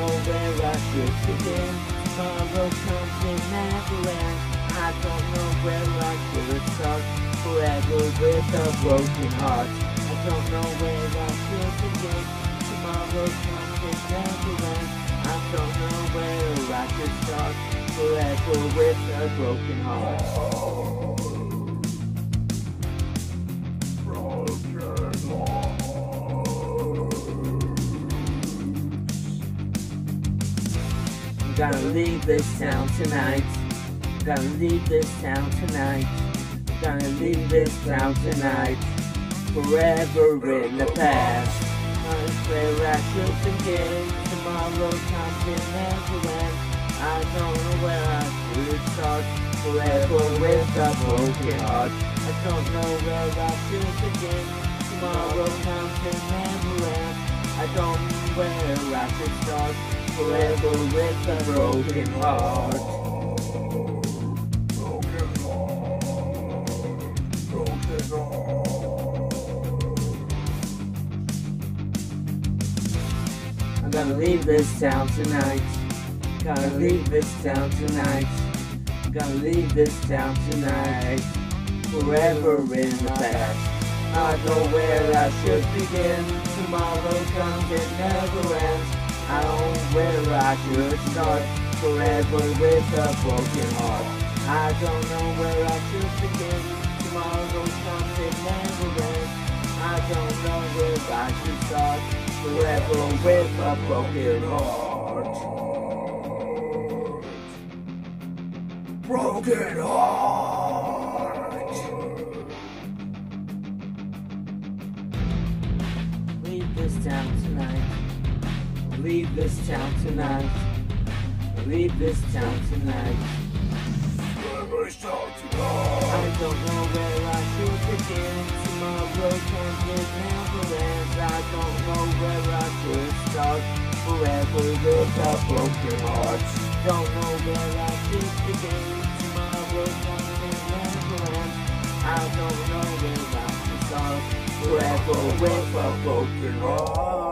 know where I should begin. Tomorrow comes and never ends. I don't know where I should start. Forever with a broken heart. I don't know where I should begin. Tomorrow comes and never ends. I don't know where I should start. Forever with a broken heart. Gonna leave this town tonight. Gonna leave this town tonight. Gonna leave this town tonight. Forever in the past. Not where I should begin. Tomorrow comes and never ends. I don't know where I should start. Forever with a broken heart. I don't know where I should begin. Tomorrow comes and never Forever with a broken heart. I'm gonna leave this town tonight. Gonna leave this town tonight. Gonna leave this town tonight. Forever in the past. I know where I should begin. Tomorrow comes and never ends. I don't know where I should start. Forever with a broken heart. I don't know where I should begin. Tomorrow comes and never ends. I don't know where I should start. Forever with a broken heart. Broken heart. This town tonight. Leave this town tonight. Leave this town tonight. I don't know where I should begin. Tomorrow comes and never ends. I don't know where I should start. Forever with a broken heart. Don't know where I should begin. Tomorrow comes and never ends. I don't know where I should start. Forever a broken heart.